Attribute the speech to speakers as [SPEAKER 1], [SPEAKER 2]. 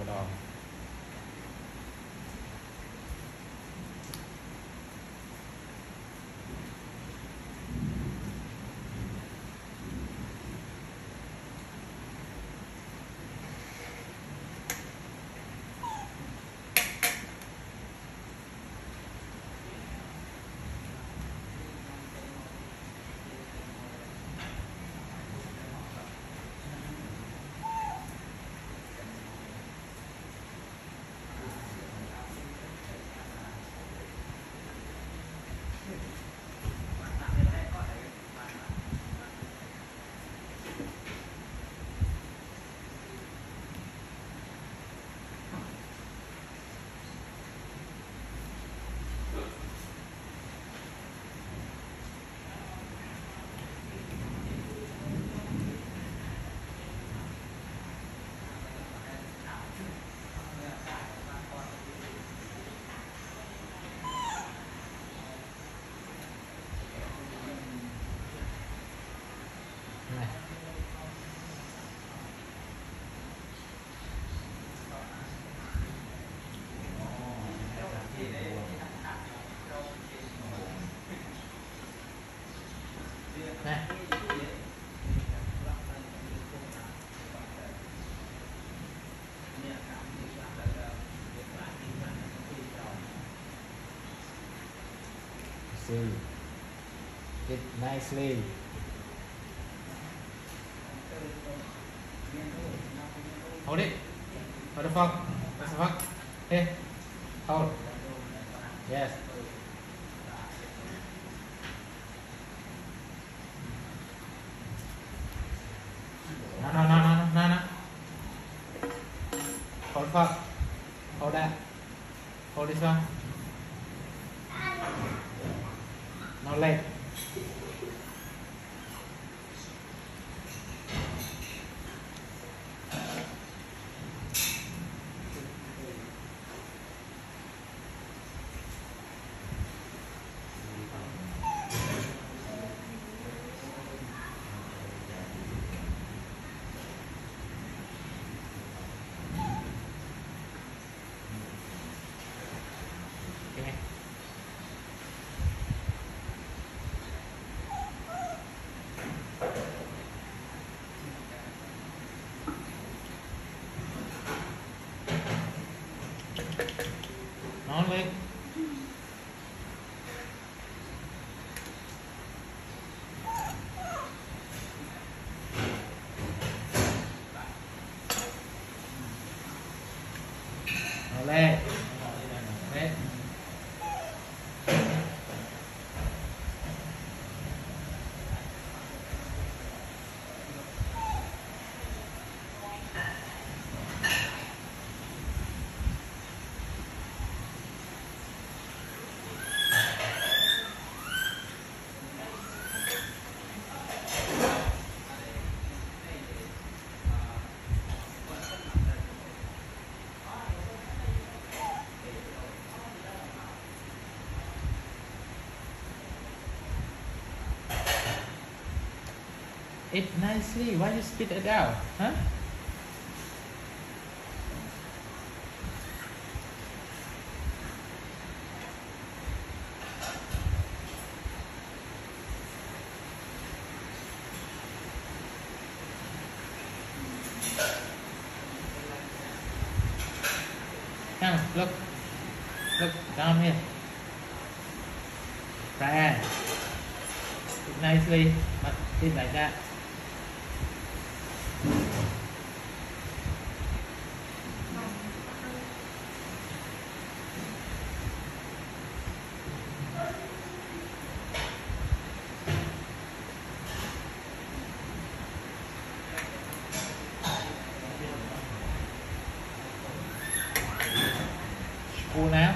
[SPEAKER 1] 不知道。See it nicely. Hold it. What the fuck? What the fuck? Hey, hold. Yes. No, no, no, no, no, no. Hold fuck. Hold that. Hold this one. 来因为 It nicely. Why you spit it out? Huh? Look. Look down here. Right. Nicely. But spit like that. Cunáo